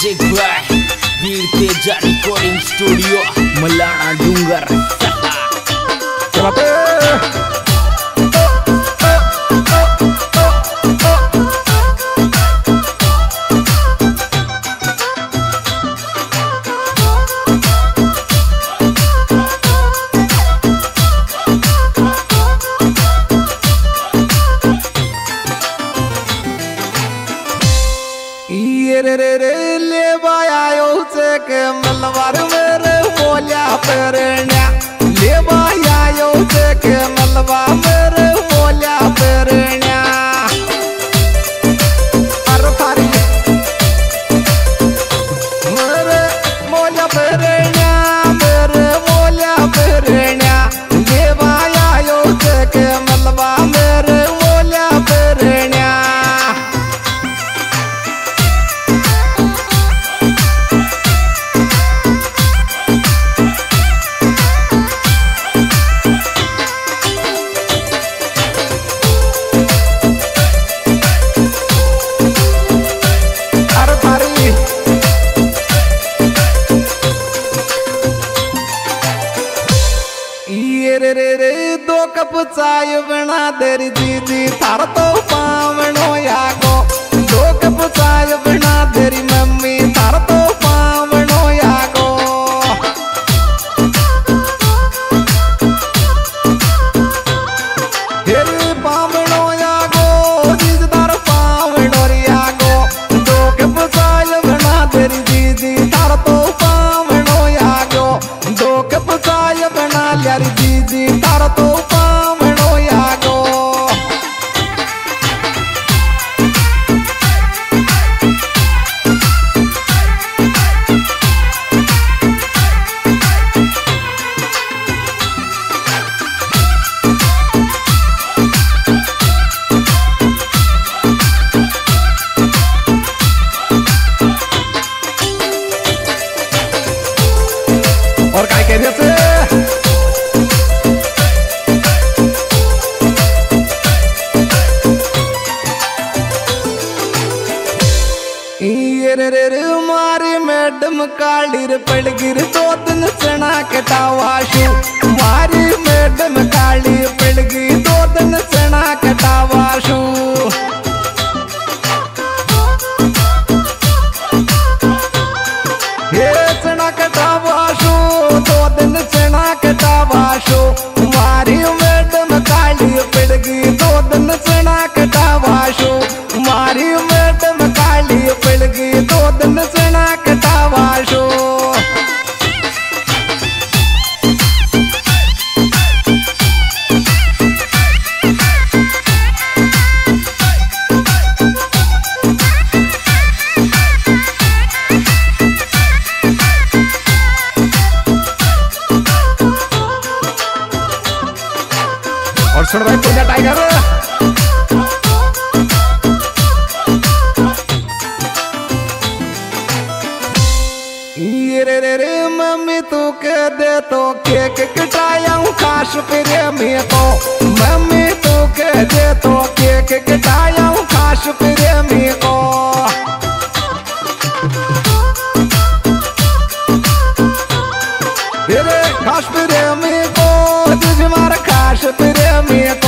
Music by Veer Teja recording studio Malana डूंगर গেছে रे रे मारे मैडम काली रे पड़ Ele, nós teremos encontros de Maracás, teremos encontros.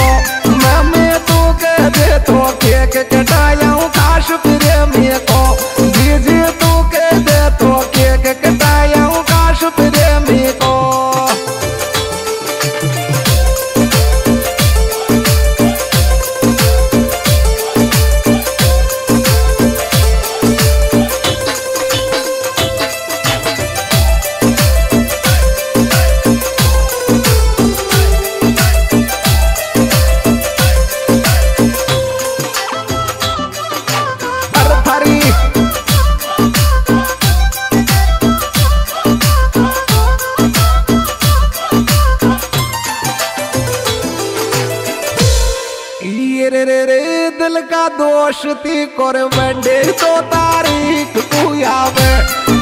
दोस्ती कर मंडे तो तारीख तू आवे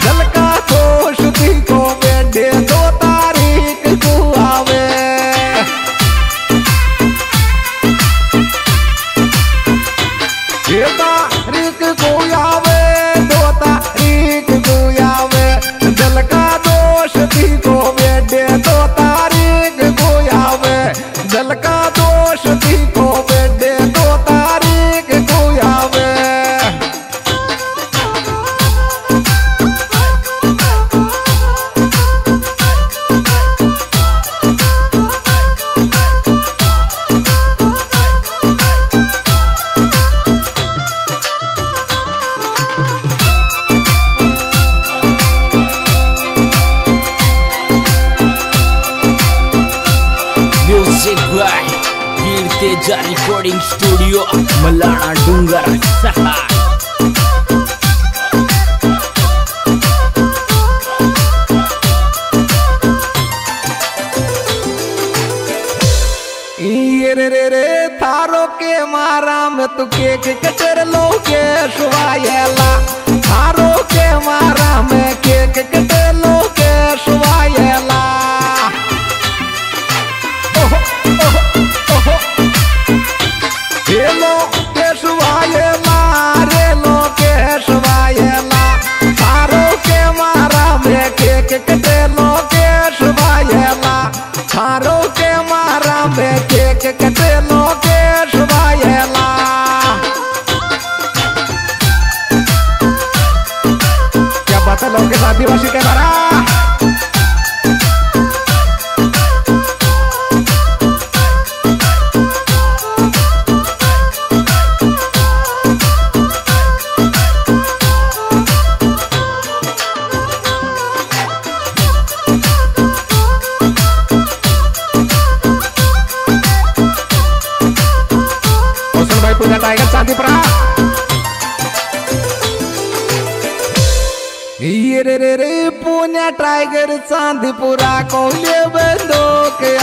जलका टाइगर चांदीपुरा ये रे रे रे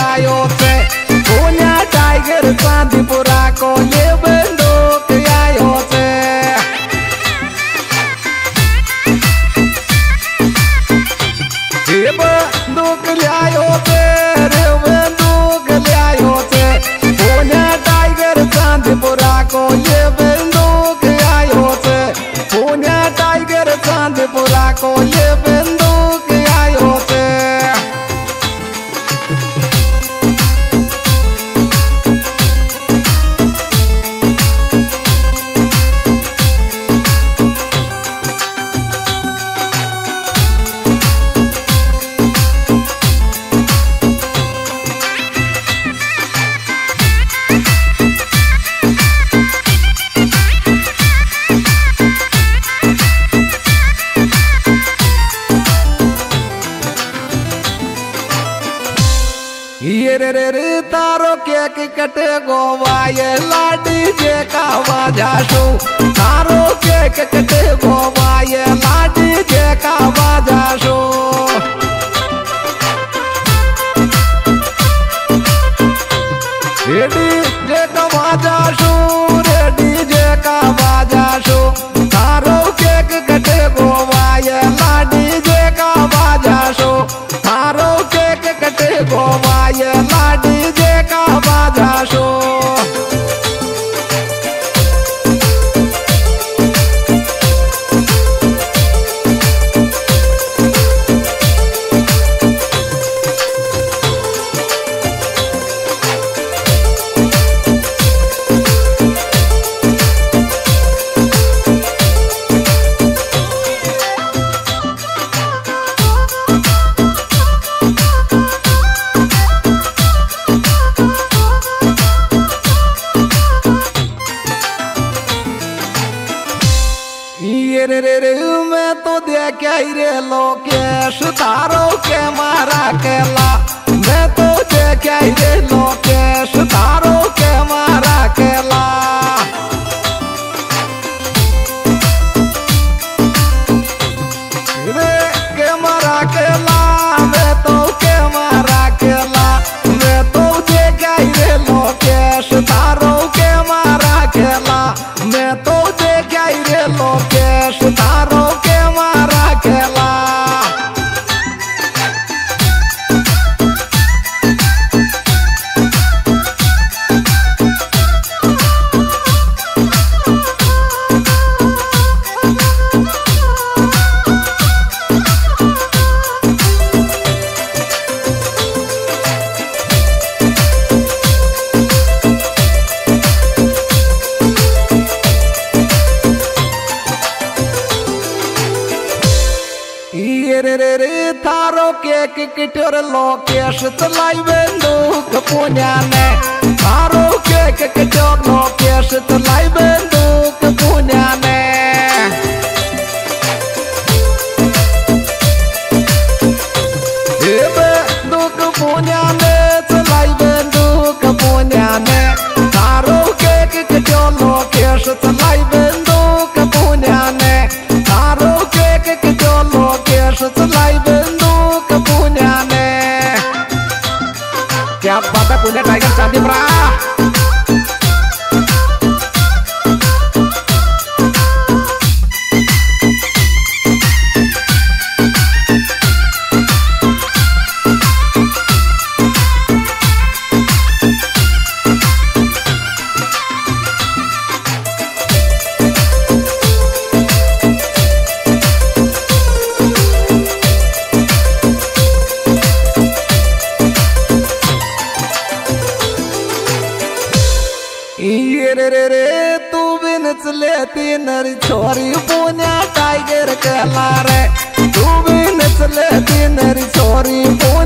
आयो से पुण्या टाइगर चांदीपुरा कोले के आयो से ये बंदो के आयो से को ये बेंदो आयो से पुण्य टाइगर चांदपुरा को ये रे रे रे, मैं तो देख रे लोकेश तारों के मारा केला। मैं तो देख रे लोकेश तारों के मारा के लेती नरी छोरी पुण्या